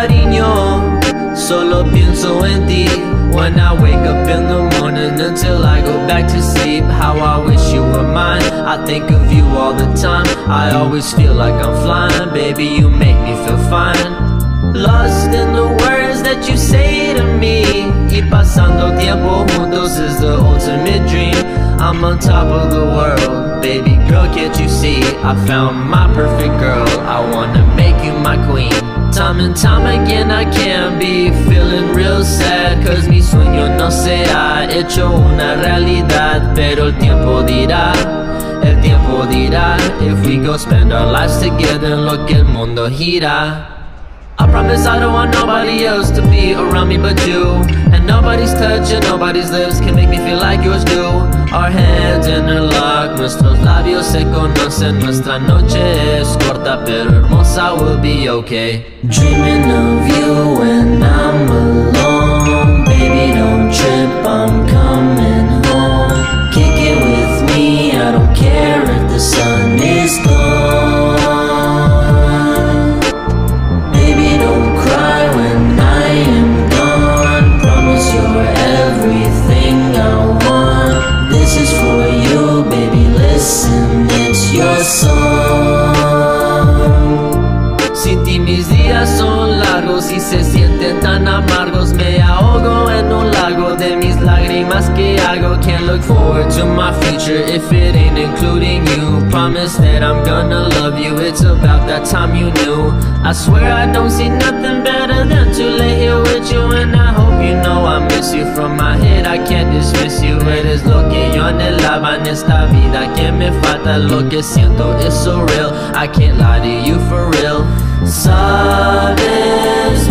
cariño, solo pienso en ti. When I wake up in the morning until I go back to sleep How I wish you were mine, I think of you all the time. I always feel like I'm flying, baby you make me feel fine. Lost in the words that you say to me. Y pasando tiempo juntos is the ultimate dream. I'm on top of the world, baby girl can't you see? I found my perfect girl, I wanna make you my queen Time and time again I can be feeling real sad. Cause mi sueño no se ha hecho una realidad Pero el tiempo dirá, el tiempo dirá. If we go spend our lives together lo que el mundo gira I promise I don't want nobody else to be around me but you. And nobody's touch and nobody's lips can make me feel like yours do. Our hands interlock, nuestros labios se conocen. Nuestra noche es corta pero hermosa, we'll be okay. Dreaming of you se tan amargos. Me ahogo en un lago de mis lágrimas que hago Can't look forward to my future if it ain't including you. Promise that I'm gonna love you, it's about that time you knew. I swear I don't see nothing better than to lay here with you And I hope you know I miss you. From my head, I can't dismiss you. Eres lo que yo anhelaba en esta vida. Que me falta Lo que siento. Is so real, I can't lie to you for real. Sabes